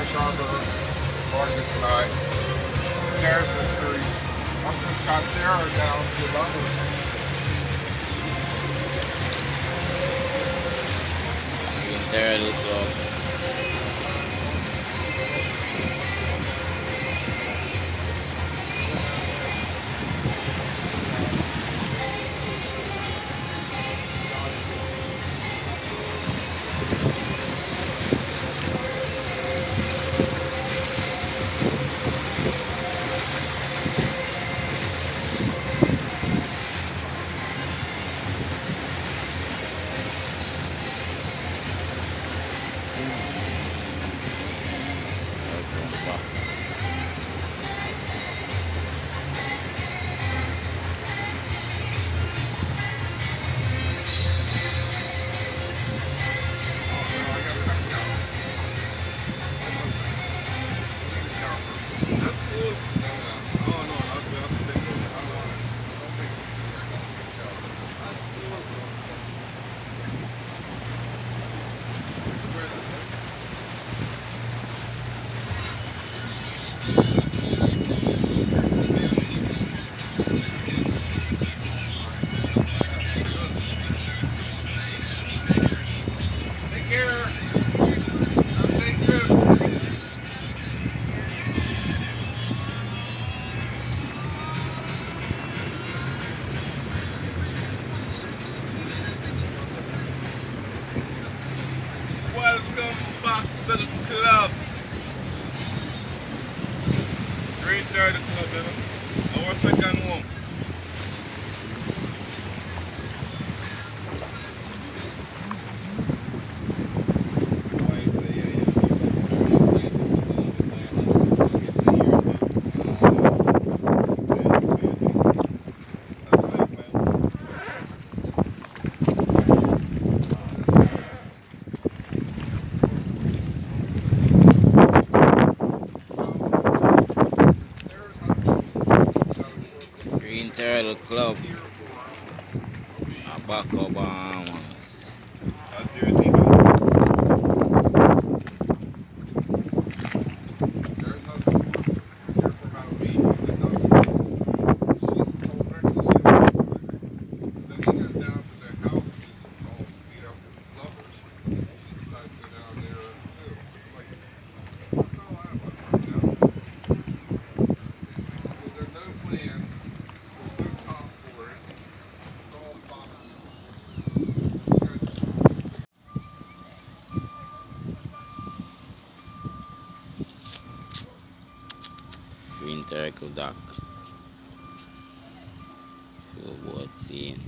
Marsh Harbour, Martha tonight. Saracen I'm from Scott Sarah down to London. There it is, dog. Back to the club. Know. Our second home. Green Turtle Club. Abaco Bahamas. Turtle Dock. Full boat scene.